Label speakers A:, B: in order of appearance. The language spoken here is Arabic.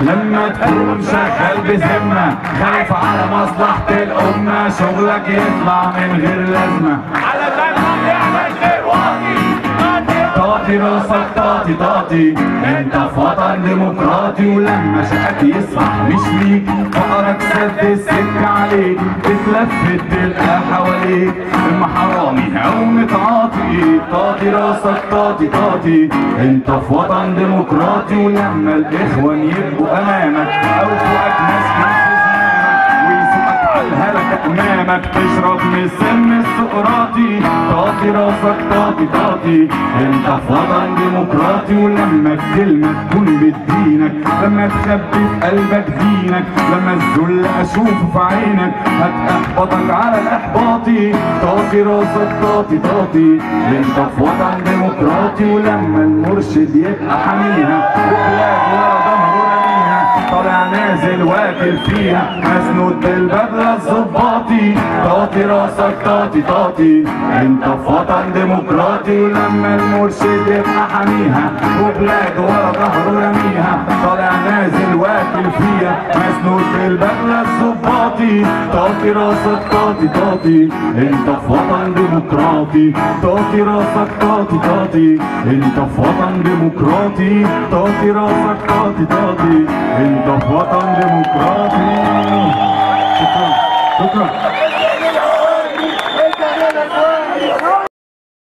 A: ومشغل بذمة خايف على مصلحة الأمة شغلك يطلع من غير لازمة.
B: على بالهم يعمل غير واطي
A: طاطي راسك طاطي طاطي أنت في وطن ديمقراطي ولما شقك يصبح مش ليك. فقرك سد السكة عليك تتلفت تلقى حواليك. اما حرامي أو متعاطي طاطي راسك طاطي طاطي انت في وطن ديمقراطي ولما الإخوان يبقوا أمامك. امامك تشرب من السم السقراطي طاطي راسك طاطي طاطي انت في وطن ديمقراطي ولما الكلمة تكون بدينك لما تخبي في قلبك دينك لما الذل أشوفه في عينك هتحبطك على الاحباطي طاطي راسك طاطي طاطي انت في وطن ديمقراطي ولما المرشد يبقى حاميها نازل واكل فيها. مسنود بالبدلة الظباطي طاطي راسك طاطي طاطي انت في وطن ديمقراطي ولما المرشد يبقى حاميها وبلاد ورا ظهره راميها طالع نازل واكل فيها مسنود بالبدلة الظباطي طاطي راسك طاطي طاطي انت في وطن ديمقراطي طاطي راسك طاطي طاطي انت في وطن ديمقراطي طاطي راسك طاطي طاطي انت في وطن ديمقراطي شكرا شكرا